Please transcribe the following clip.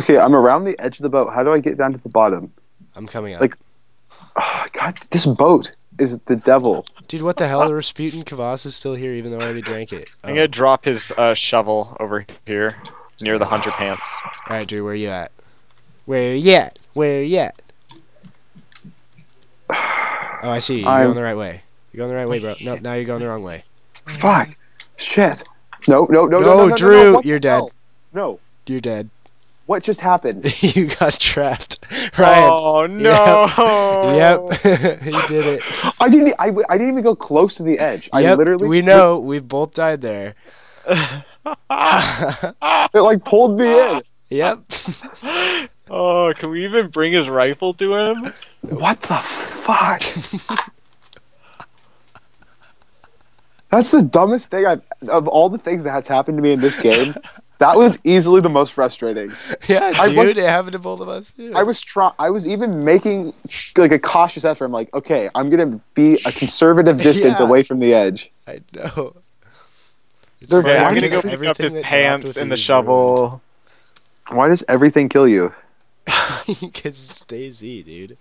Okay, I'm around the edge of the boat. How do I get down to the bottom? I'm coming up. Like- Oh, God, this boat is the devil. Dude, what the hell? Rasputin Kvass is still here even though I already drank it. I'm Oh. gonna drop his uh, shovel over here near the hunter pants. Alright, Drew, where you at? Where you at? Where you at? Oh, I see. you. You're I'm- going the right way. You're going the right way, bro. No, now you're going the wrong way. Fuck. Shit. No, no, no, no, No, no, no, no, Drew, no. You're dead. hell? No. You're dead. What just happened? you got trapped. Ryan. Oh no! Yep. he did it. I didn't. I, I didn't even go close to the edge. I literally. We know. We've both died there. It like pulled me in. yep. oh, can we even bring his rifle to him? What the fuck? That's the dumbest thing I've of all the things that has happened to me in this game. That was easily the most frustrating. Yeah, I dude. was- it happened to both of us too. I was try I was even making like a cautious effort. I'm like, okay, I'm gonna be a conservative distance Yeah. away from the edge. I know. It's They're Yeah, I'm gonna go pick up his pants and the you is shovel. Why does everything kill you? Because it's DayZ, dude.